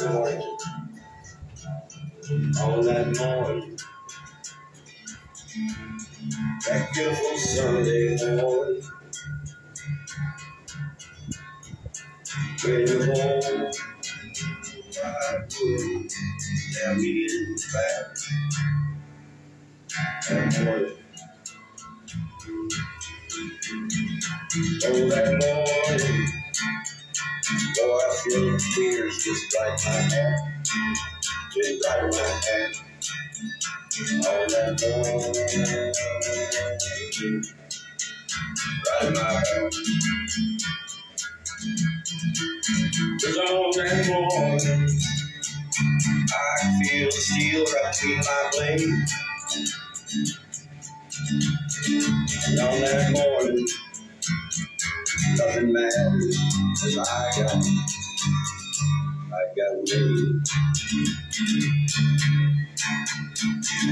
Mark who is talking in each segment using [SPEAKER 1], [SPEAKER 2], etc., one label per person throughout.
[SPEAKER 1] morning, that morning, that beautiful Sunday morning, when you home, I would tell me in back that morning. Oh, that morning, though I feel the tears just like my hand, just like my hand. Oh, that morning, right my hand. Cause on that morning, I feel the steel right between my blade. And on that morning, 'cause I got, I got me.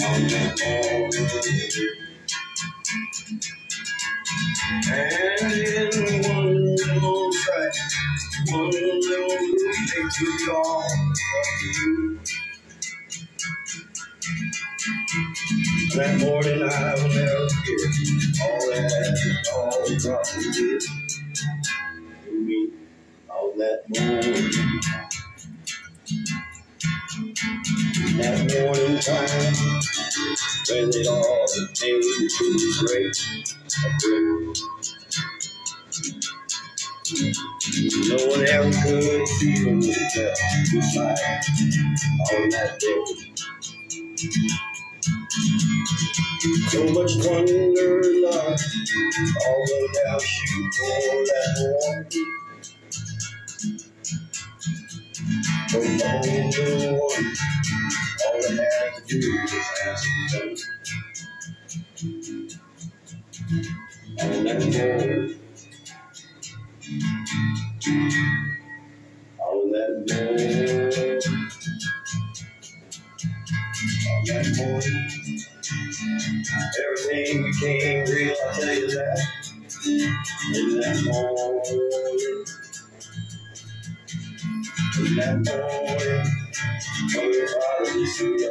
[SPEAKER 1] On morning, and in one little track, one little loop, they took all of you. That morning I will never forget all that all me on that morning. That morning time when it all came to break a break. No one ever could feel me felt goodbye on that day. So much wonder, love, all the down you for that home to one, all I had to do was ask for On that morning, on that morning, on that morning, everything became real, I'll tell you that. In that morning, in that morning, when your body see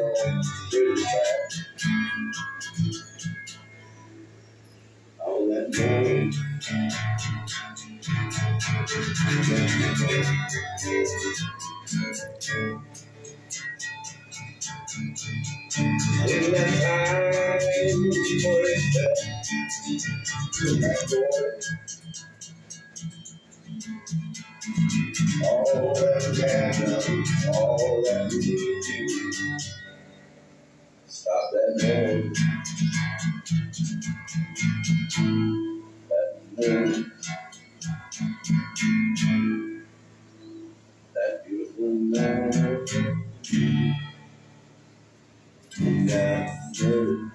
[SPEAKER 1] all that morning, in that time, for it all that all that we to stop that morning, that morning, that beautiful morning, that morning.